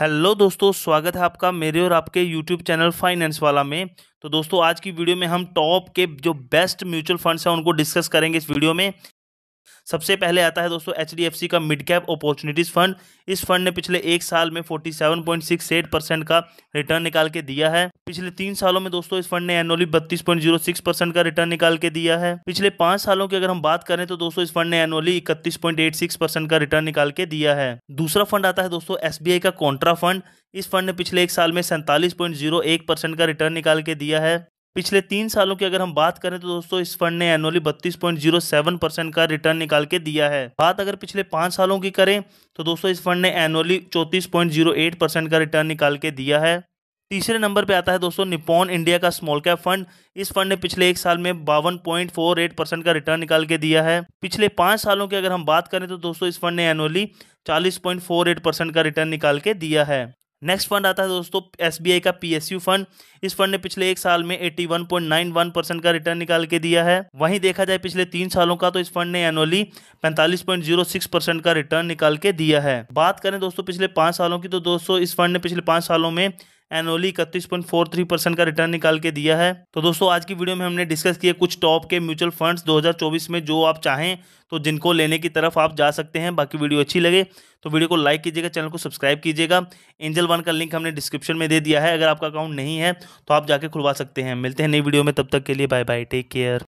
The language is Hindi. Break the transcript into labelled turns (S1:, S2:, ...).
S1: हेलो दोस्तों, स्वागत है आपका मेरे और आपके यूट्यूब चैनल फाइनेंस वाला में। तो दोस्तों, आज की वीडियो में हम टॉप के जो बेस्ट म्यूचुअल फंड्स हैं उनको डिस्कस करेंगे इस वीडियो में। सबसे पहले आता है दोस्तों एचडीएफसी का मिड कैप अपॉर्चुनिटीज़ फंड। इस फंड ने पिछले एक साल में 47.68 परसेंट का रिटर्न निकाल के दिया है। पिछले तीन सालों में दोस्तों इस फंड ने एनुअली 32.06 परसेंट का रिटर्न निकाल के दिया है। पिछले पाँच सालों की अगर हम बात करें तो दोस्तों इस फंड ने एनुअली इकतीस परसेंट का रिटर्न निकाल के दिया है। दूसरा फंड आता है दोस्तों एस का कॉन्ट्रा फंड इस फंड ने पिछले एक साल में सैंतालीस परसेंट का रिटर्न निकाल के दिया है। पिछले तीन सालों की अगर हम बात करें तो दोस्तों इस फंड ने एनुअली बत्तीस पॉइंट ज़ीरो सेवन परसेंट का रिटर्न निकाल के दिया है। बात अगर पिछले पाँच सालों की करें तो दोस्तों इस फंड ने एनुअली चौतीस पॉइंट ज़ीरो एट परसेंट का रिटर्न निकाल के दिया है। तीसरे नंबर पे आता है दोस्तों निपॉन इंडिया का स्मॉल कैप फंड इस फंड ने पिछले एक साल में बावन पॉइंट फोर एट परसेंट का रिटर्न निकाल के दिया है। पिछले पाँच सालों की अगर हम बात करें तो दोस्तों, इस फंड ने एनुअली चालीस पॉइंट फोर एट परसेंट का रिटर्न निकाल के दिया है। नेक्स्ट फंड आता है दोस्तों एसबीआई का पीएसयू फंड इस फंड ने पिछले एक साल में 81.91 परसेंट का रिटर्न निकाल के दिया है। वहीं देखा जाए पिछले तीन सालों का तो इस फंड ने एनुअली 45.06 परसेंट का रिटर्न निकाल के दिया है। बात करें दोस्तों, पिछले पाँच सालों की तो दोस्तों, इस फंड ने पिछले पाँच सालों में एनुअली इकतीस पॉइंट फोर थ्री परसेंट का रिटर्न निकाल के दिया है। तो दोस्तों, आज की वीडियो में हमने डिस्कस किया कुछ टॉप के म्यूचुअल फंड्स 2024 में जो आप चाहें तो जिनको लेने की तरफ़ आप जा सकते हैं। बाकी वीडियो अच्छी लगे तो वीडियो को लाइक कीजिएगा चैनल को सब्सक्राइब कीजिएगा। एंजल वन का लिंक हमने डिस्क्रिप्शन में दे दिया है। अगर आपका अकाउंट नहीं है तो आप जाके खुलवा सकते हैं। मिलते हैं नई वीडियो में, तब तक के लिए बाय बाय टेक केयर